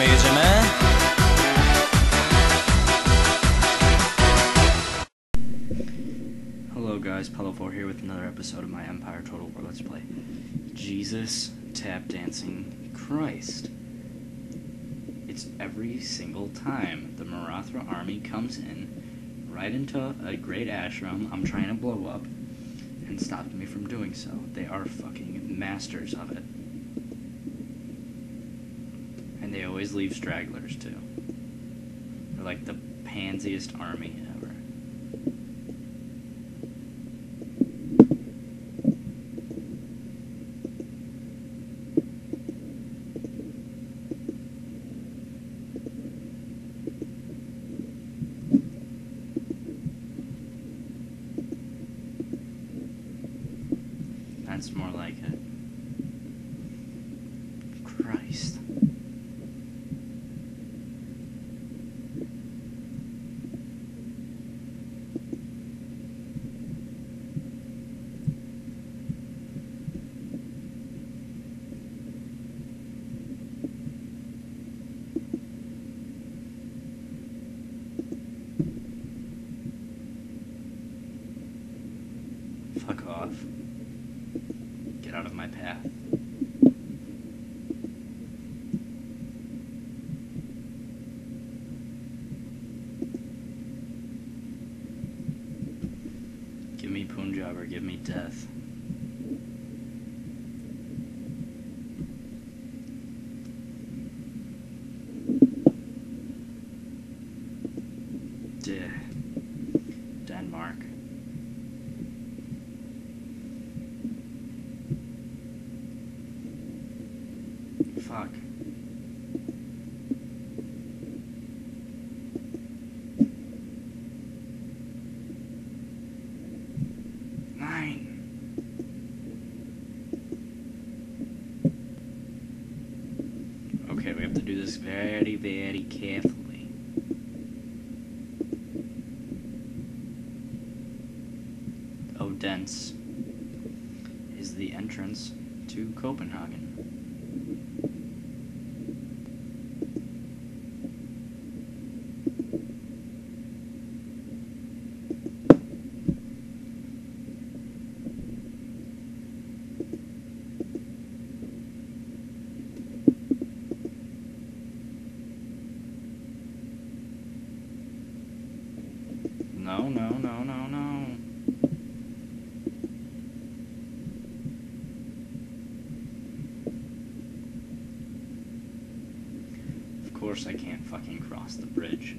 akşam. Hello guys, Pellowfort here with another episode of my Empire Total War Let's Play. Jesus Tap Dancing Christ. It's every single time the Marathra army comes in, right into a great ashram I'm trying to blow up, and stops me from doing so. They are fucking masters of it. And they always leave stragglers too. They're like the pansiest army ever. That's more like it. Christ. Fuck off. Get out of my path. Give me Punjab or give me death. Denmark. Fuck. Nine. Okay, we have to do this very, very carefully. Odense is the entrance to Copenhagen. No, no, no, no, no. Of course I can't fucking cross the bridge.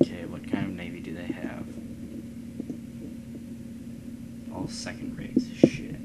Okay, what kind of navy do they have? All second rates. Shit.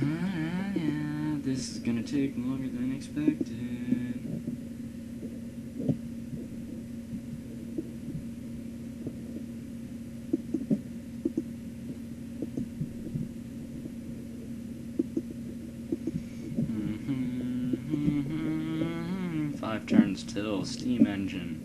Ah, yeah, this is gonna take longer than expected. Five turns till steam engine.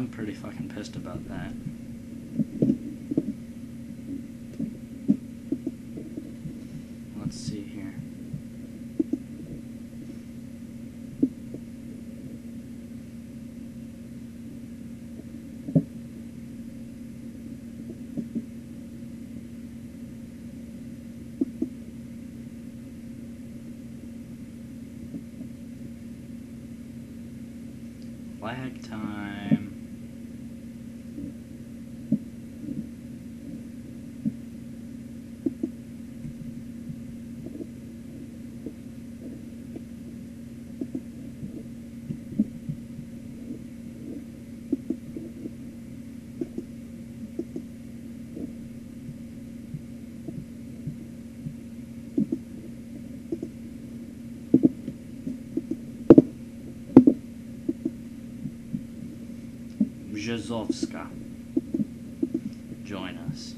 I'm pretty fucking pissed about that. Let's see here. Lag time. Brzezowska. Join us.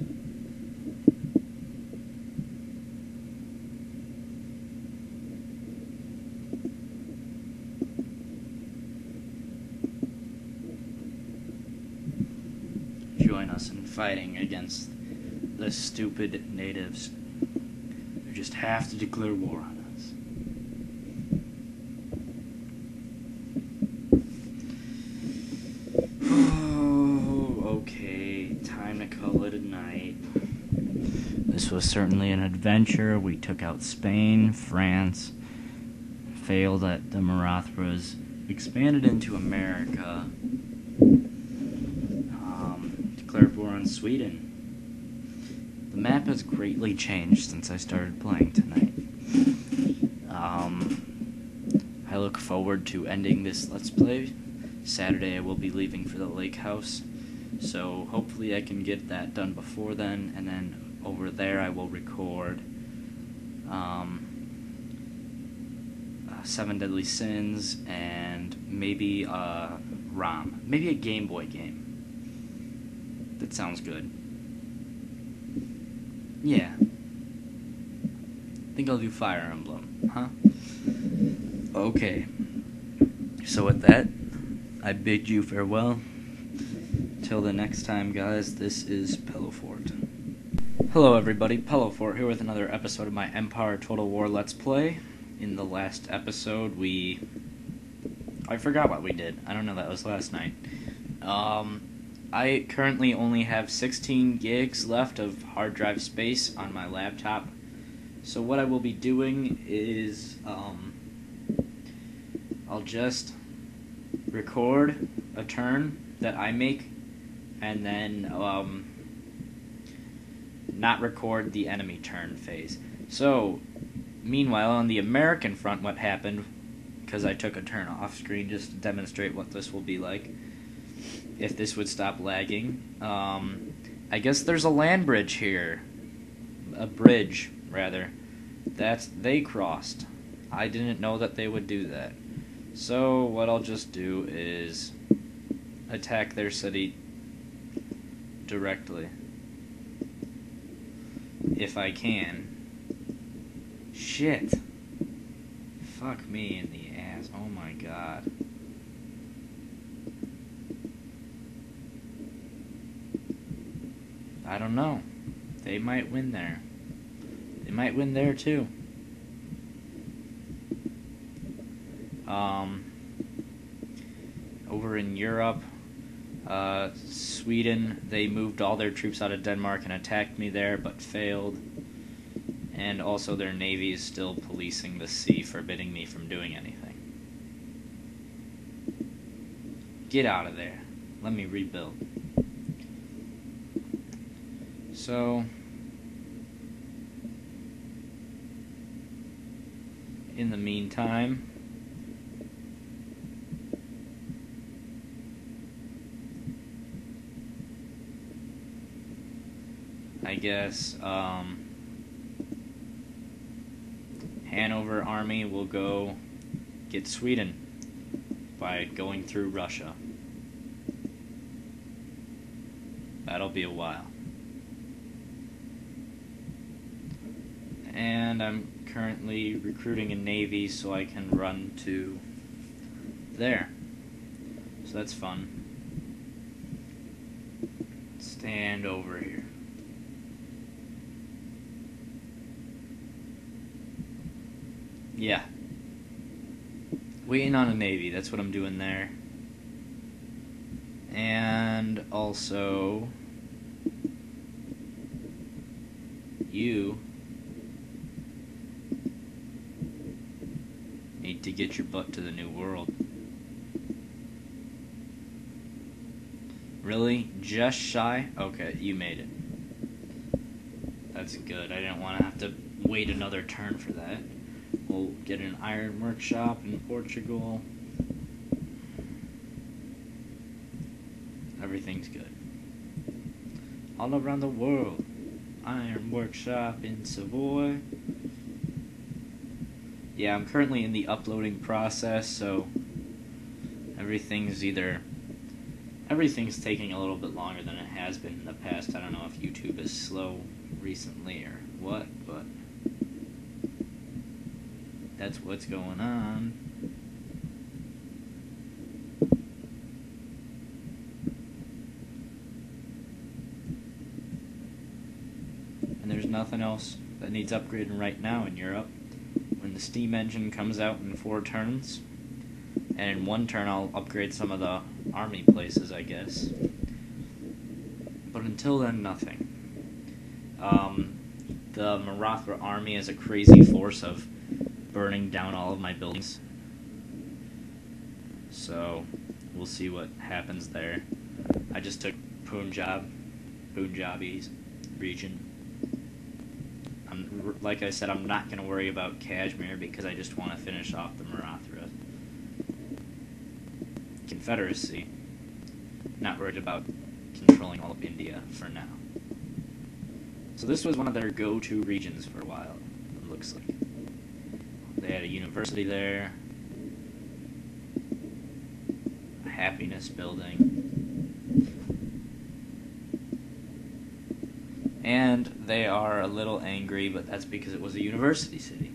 Join us in fighting against the stupid natives who just have to declare war on us. Oh, okay. Time to call it a night. This was certainly an adventure. We took out Spain, France, failed at the Marathras, expanded into America, um, declared war on Sweden. The map has greatly changed since I started playing tonight. Um, I look forward to ending this Let's Play. Saturday I will be leaving for the lake house, so hopefully I can get that done before then, and then over there I will record um, uh, Seven Deadly Sins and maybe a ROM, maybe a Game Boy game. That sounds good. Yeah. I think I'll do Fire Emblem, huh? Okay. So with that, I bid you farewell. Till the next time, guys, this is Pellowfort. Hello, everybody. Pellowfort here with another episode of my Empire Total War Let's Play. In the last episode, we. I forgot what we did. I don't know, that was last night. Um, I currently only have 16 gigs left of hard drive space on my laptop. So, what I will be doing is. Um, I'll just record a turn that I make, and then um, not record the enemy turn phase. So, meanwhile, on the American front, what happened? Because I took a turn off screen just to demonstrate what this will be like. If this would stop lagging, um, I guess there's a land bridge here, a bridge rather. That's they crossed. I didn't know that they would do that. So what I'll just do is attack their city directly. If I can. Shit. Fuck me in the ass. Oh my god. I don't know. They might win there. They might win there too. Um, over in Europe, uh, Sweden, they moved all their troops out of Denmark and attacked me there, but failed. And also, their navy is still policing the sea, forbidding me from doing anything. Get out of there. Let me rebuild. So, in the meantime, I guess um, Hanover Army will go get Sweden by going through Russia. That'll be a while. And I'm currently recruiting a Navy so I can run to there. So that's fun. Stand over here. Yeah. Waiting on a Navy, that's what I'm doing there. And also, you need to get your butt to the New World. Really? Just shy? Okay, you made it. That's good. I didn't want to have to wait another turn for that. We'll get an iron workshop in Portugal. Everything's good. All around the world. Iron workshop in Savoy. Yeah, I'm currently in the uploading process, so everything's either everything's taking a little bit longer than it has been in the past. I don't know if YouTube is slow recently or what, but that's what's going on. And there's nothing else that needs upgrading right now in Europe. When the steam engine comes out in four turns, and in one turn I'll upgrade some of the army places, I guess. But until then, nothing. Um, the Marathra army is a crazy force of burning down all of my buildings. So, we'll see what happens there. I just took Punjab, Punjabi's region. I'm, like I said, I'm not going to worry about Kashmir because I just want to finish off the Marathra Confederacy. Not worried about controlling all of India for now. So this was one of their go-to regions for a while, it looks like. They had a university there, a happiness building, and they are a little angry, but that's because it was a university city.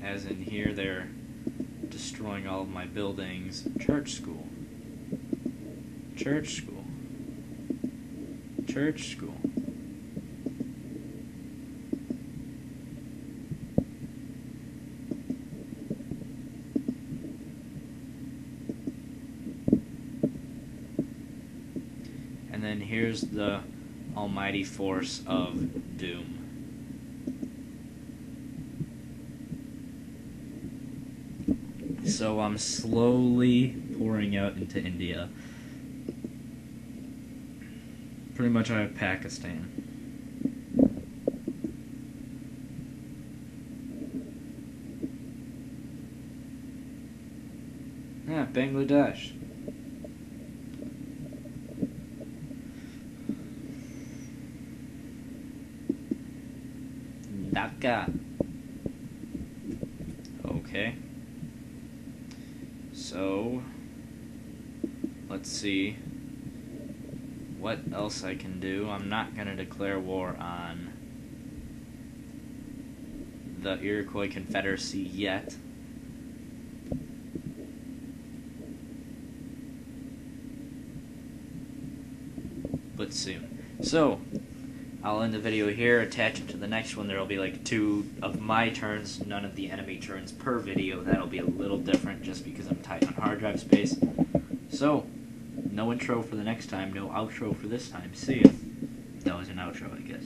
As in here, they're destroying all of my buildings. Church school. Church school. Church school. And then here's the almighty force of doom. So I'm slowly pouring out into India. Pretty much I have Pakistan. Yeah, Bangladesh. Dhaka. Okay. So, let's see what else I can do. I'm not going to declare war on the Iroquois Confederacy yet. But soon. So, I'll end the video here, attach it to the next one. There will be like two of my turns, none of the enemy turns per video. That'll be a little different just because I'm tight on hard drive space. So, no intro for the next time, no outro for this time. See ya. That was an outro, I guess.